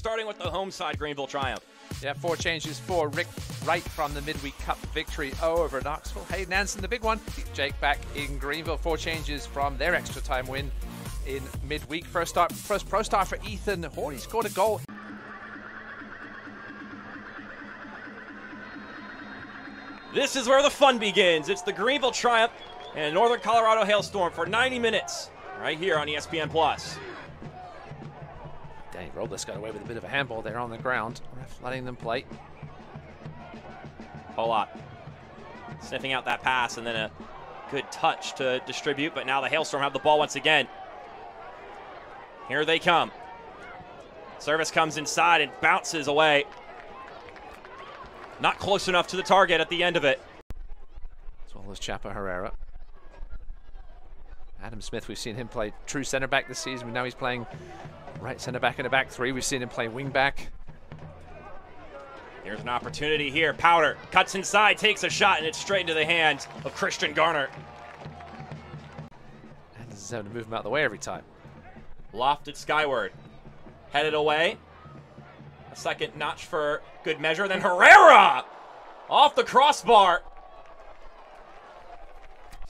starting with the home side Greenville Triumph. Yeah, four changes for Rick Wright from the Midweek Cup victory over Knoxville. Hayden Anson, the big one. Jake back in Greenville. Four changes from their extra time win in midweek. First start, first pro start for Ethan Horn. He scored a goal. This is where the fun begins. It's the Greenville Triumph and Northern Colorado Hailstorm for 90 minutes right here on ESPN Plus. Danny Robles got away with a bit of a handball there on the ground. Ref letting them play. Polak sniffing out that pass and then a good touch to distribute, but now the Hailstorm have the ball once again. Here they come. Service comes inside and bounces away. Not close enough to the target at the end of it. As well as Chapa Herrera. Adam Smith, we've seen him play true center back this season, now he's playing right center back in a back three. We've seen him play wing back. Here's an opportunity here. Powder cuts inside, takes a shot, and it's straight into the hands of Christian Garner. And this is having to move him out of the way every time. Lofted skyward. Headed away. A second notch for good measure. Then Herrera off the crossbar.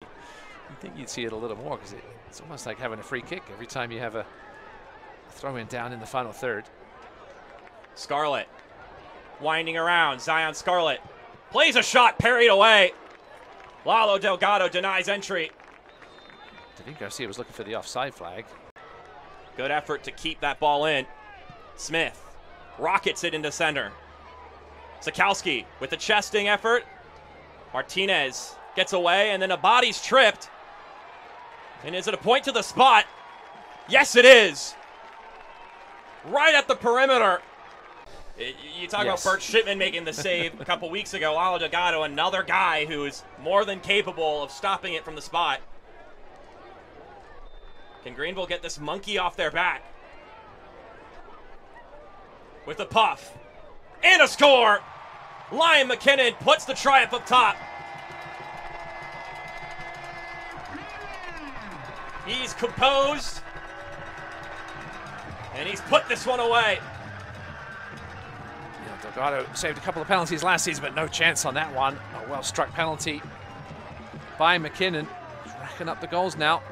You think you'd see it a little more because it, it's almost like having a free kick every time you have a, a throw in down in the final third. Scarlett winding around. Zion Scarlett plays a shot, parried away. Lalo Delgado denies entry. David Garcia was looking for the offside flag. Good effort to keep that ball in. Smith rockets it into center. Sikowski with a chesting effort. Martinez gets away, and then a body's tripped. And is it a point to the spot? Yes, it is. Right at the perimeter. You talk Yes. about Bert Shipman making the save a couple weeks ago. Lalo Delgado, another guy who is more than capable of stopping it from the spot. Can Greenville get this monkey off their back? With a puff and a score. Lyam MacKinnon puts the triumph up top. He's composed. And he's put this one away. Know, Delgado saved a couple of penalties last season, but no chance on that one. A well struck penalty by MacKinnon. He's racking up the goals now.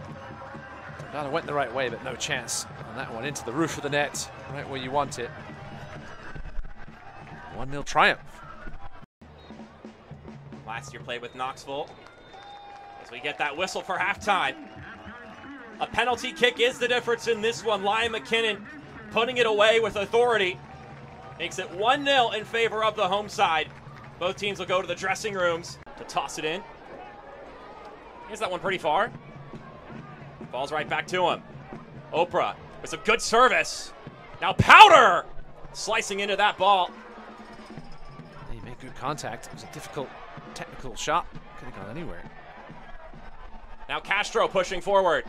Delgado went the right way, but no chance on that one. Into the roof of the net, right where you want it. 1 0 triumph. Last year played with Knoxville. As we get that whistle for halftime. A penalty kick is the difference in this one. Lyam MacKinnon putting it away with authority. Makes it 1 0 in favor of the home side. Both teams will go to the dressing rooms to toss it in. Here's that one pretty far. Falls right back to him. Opara with some good service. Now Powder slicing into that ball. He made good contact. It was a difficult technical shot. Could have gone anywhere. Now Castro pushing forward.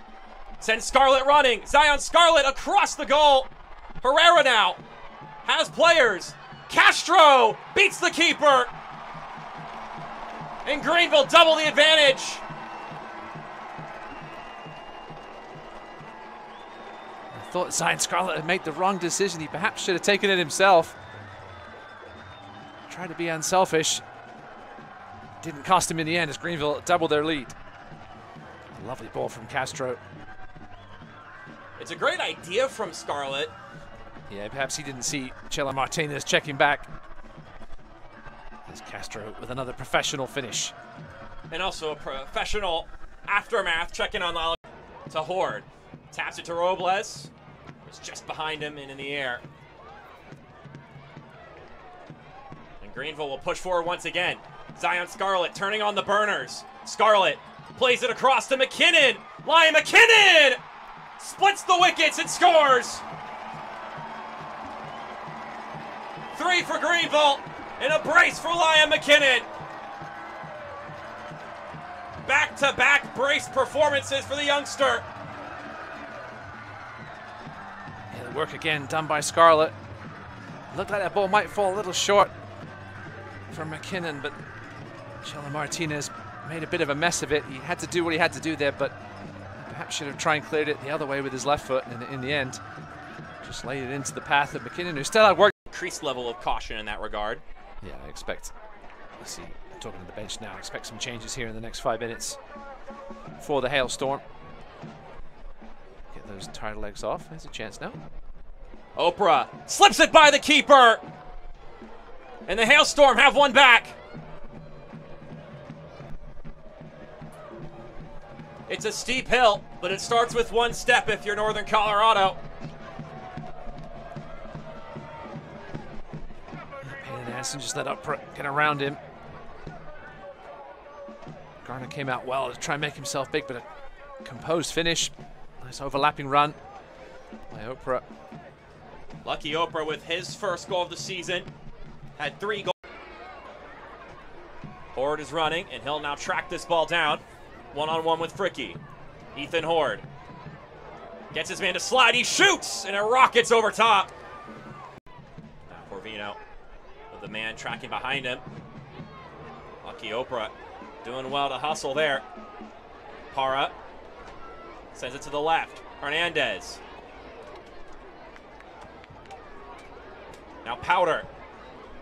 Sends Scarlett running. Zion Scarlett across the goal. Herrera now has players. Castro beats the keeper. And Greenville double the advantage. I thought Zion Scarlett had made the wrong decision. He perhaps should have taken it himself. Tried to be unselfish. Didn't cost him in the end as Greenville doubled their lead. Lovely ball from Castro. It's a great idea from Scarlett. Yeah, perhaps he didn't see Chela Martinez checking back. As Castro with another professional finish. And also a professional aftermath checking on Lalo to Horde. Taps it to Robles. It's just behind him and in the air. And Greenville will push forward once again. Zion Scarlett turning on the burners. Scarlett plays it across to MacKinnon. Lyam MacKinnon splits the wickets and scores. Three for Greenville and a brace for Lyam MacKinnon. Back to back brace performances for the youngster. Yeah, the work again done by Scarlett. Looked like that ball might fall a little short for MacKinnon, but Chela Martinez made a bit of a mess of it. He had to do what he had to do there, but perhaps should have tried and cleared it the other way with his left foot. And in the end, Just laid it into the path of MacKinnon, who still had work. Increased level of caution in that regard. Yeah, I expect. Let's see. I'm talking to the bench now. I expect some changes here in the next five minutes for the hailstorm. Get those tired legs off. There's a chance now. Opara slips it by the keeper. And the Hailstorm have one back. It's a steep hill, but it starts with one step if you're Northern Colorado. And Hansen just let up get around him. Garner came out well to try and make himself big, but a composed finish. Nice overlapping run by Opara. Lucky Opara with his first goal of the season. Had three goals. Horde is running, and he'll now track this ball down. One on one with Fricky. Ethan Horde gets his man to slide. He shoots, and it rockets over top. Now Corvino with the man tracking behind him. Lucky Opara doing well to hustle there. Para sends it to the left. Hernandez. Now Powder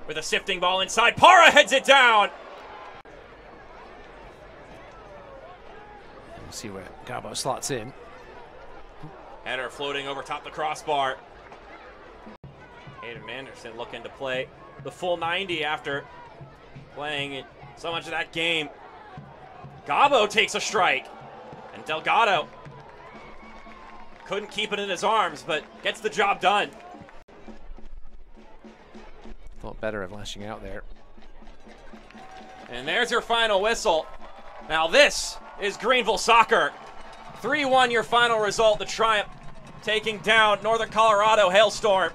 with a sifting ball inside. Para heads it down. See where Garbo slots in. Header floating over top the crossbar. Hayden Anderson looking to play the full 90 after playing so much of that game. Gabo takes a strike. And Delgado couldn't keep it in his arms, but gets the job done. Thought better of lashing out there. And there's your final whistle. Now this is Greenville Soccer. 3-1 your final result, the Triumph taking down Northern Colorado Hailstorm.